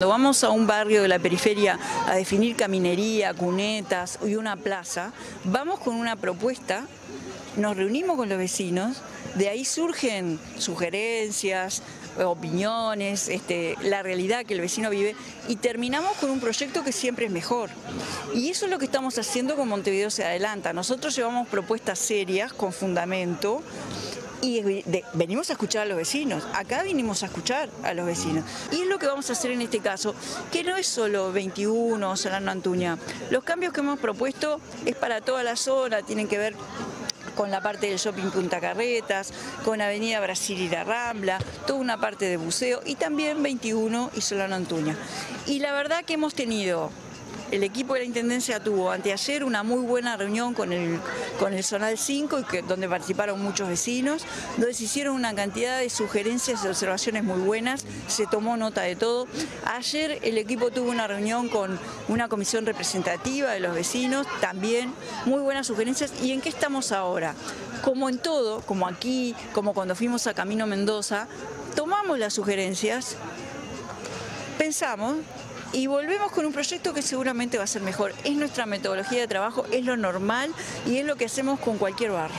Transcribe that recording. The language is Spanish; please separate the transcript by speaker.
Speaker 1: Cuando vamos a un barrio de la periferia a definir caminería, cunetas y una plaza, vamos con una propuesta, nos reunimos con los vecinos, de ahí surgen sugerencias, opiniones, este, la realidad que el vecino vive y terminamos con un proyecto que siempre es mejor. Y eso es lo que estamos haciendo con Montevideo se adelanta. Nosotros llevamos propuestas serias, con fundamento, y venimos a escuchar a los vecinos, acá vinimos a escuchar a los vecinos. Y es lo que vamos a hacer en este caso, que no es solo 21 Solano Antuña. Los cambios que hemos propuesto es para toda la zona, tienen que ver con la parte del shopping Punta Carretas, con Avenida Brasil y la Rambla, toda una parte de buceo y también 21 y Solano Antuña. Y la verdad que hemos tenido el equipo de la Intendencia tuvo anteayer una muy buena reunión con el, con el Zonal 5, que, donde participaron muchos vecinos, donde se hicieron una cantidad de sugerencias y observaciones muy buenas, se tomó nota de todo. Ayer el equipo tuvo una reunión con una comisión representativa de los vecinos, también muy buenas sugerencias. ¿Y en qué estamos ahora? Como en todo, como aquí, como cuando fuimos a Camino Mendoza, tomamos las sugerencias, pensamos y volvemos con un proyecto que seguramente va a ser mejor. Es nuestra metodología de trabajo, es lo normal y es lo que hacemos con cualquier barrio.